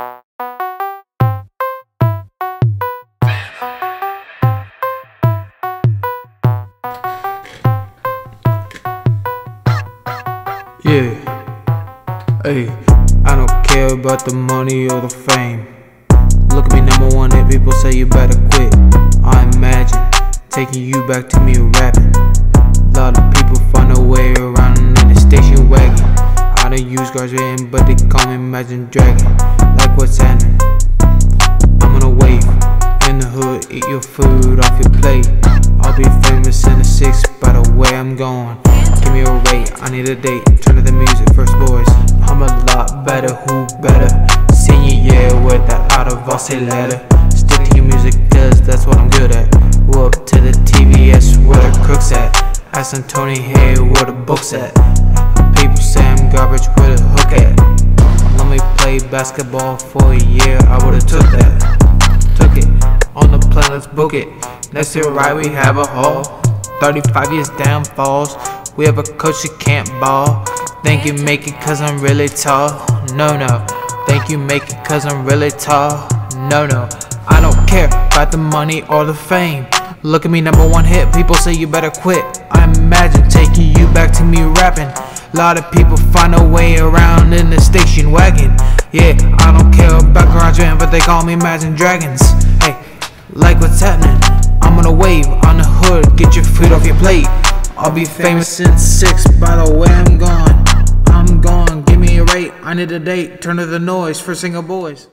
Yeah. Hey, I don't care about the money or the fame. Look at me, number one hit, people say you better quit. I imagine taking you back to me rapping. A Lot of people find a way around in the station wagon. I don't use graduating, but they call me Imagine Dragon. Like what's happening? I'm on a wave in the hood, eat your food off your plate. I'll be famous in the six by the way I'm going. Give me a rate, I need a date. Turn to the music, first boys. I'm a lot better, who better? Senior year with that out of Aussie letter. Stick to your music, cause that's what I'm good at. Whoop to the TVS where the crooks at. Ask Tony here where the book's at. Let me play basketball for a year, I would've took that. Took it, on the plan, let's book it. Next year, right, we have a hall. 35 years downfalls. We have a coach that can't ball. Think you make it cause I'm really tall? No, no. Think you make it cause I'm really tall? No, no. I don't care about the money or the fame. Look at me, number one hit. People say you better quit. I imagine taking you back to me rapping. A lot of people find a way around in the station wagon. Yeah, I don't care about GarageBand, but they call me Imagine Dragons. Hey, like what's happening? I'm on a wave on the hood, get your food off your plate. I'll be famous in six by the way I'm gone. I'm gone, give me a rate, I need a date. Turn to the noise for single boys.